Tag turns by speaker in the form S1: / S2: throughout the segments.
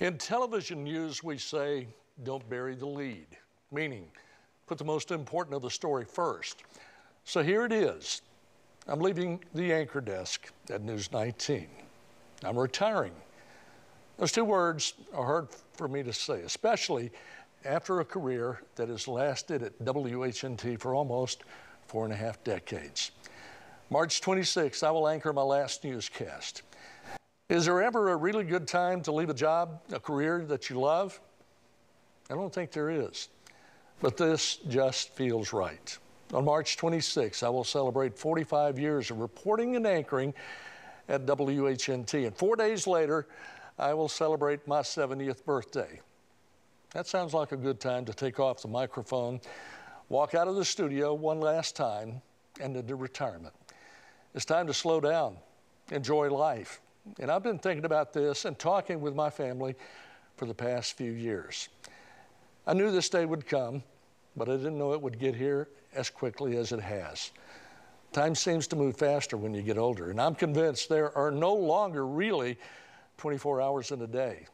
S1: In television news, we say, don't bury the lead, meaning put the most important of the story first. So here it is. I'm leaving the anchor desk at News 19. I'm retiring. Those two words are hard for me to say, especially after a career that has lasted at WHNT for almost four and a half decades. March 26th, I will anchor my last newscast. Is there ever a really good time to leave a job, a career that you love? I don't think there is. But this just feels right. On March 26, I will celebrate 45 years of reporting and anchoring at WHNT. And four days later, I will celebrate my 70th birthday. That sounds like a good time to take off the microphone, walk out of the studio one last time, and into retirement. It's time to slow down, enjoy life, and I've been thinking about this and talking with my family for the past few years. I knew this day would come, but I didn't know it would get here as quickly as it has. Time seems to move faster when you get older, and I'm convinced there are no longer really 24 hours in a day.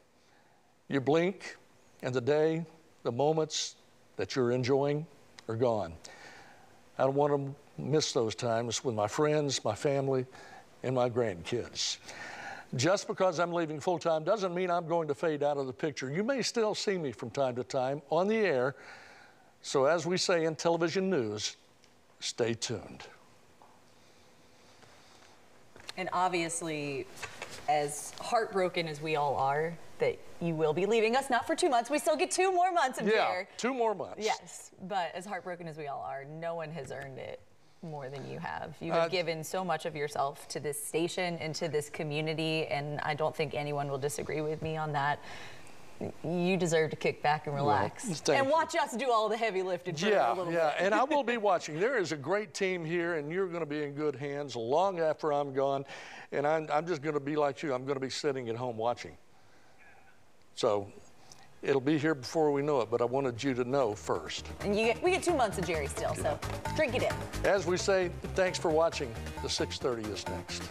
S1: You blink, and the day, the moments that you're enjoying are gone. I don't want to miss those times with my friends, my family, and my grandkids. Just because I'm leaving full time doesn't mean I'm going to fade out of the picture. You may still see me from time to time on the air. So, as we say in television news, stay tuned.
S2: And obviously, as heartbroken as we all are, that you will be leaving us, not for two months. We still get two more months of
S1: yeah, two more months.
S2: Yes, but as heartbroken as we all are, no one has earned it more than you have. You have uh, given so much of yourself to this station and to this community, and I don't think anyone will disagree with me on that. You deserve to kick back and relax well, and watch you. us do all the heavy lifting.
S1: yeah,
S2: yeah,
S1: bit. and I will be watching. There is a great team here, and you're going to be in good hands long after I'm gone. And I'm, I'm just going to be like you. I'm going to be sitting at home watching. So It'll be here before we know it, but I wanted you to know first.
S2: And you get, we get two months of Jerry still, so drink it in.
S1: As we say, thanks for watching. The 630 is next.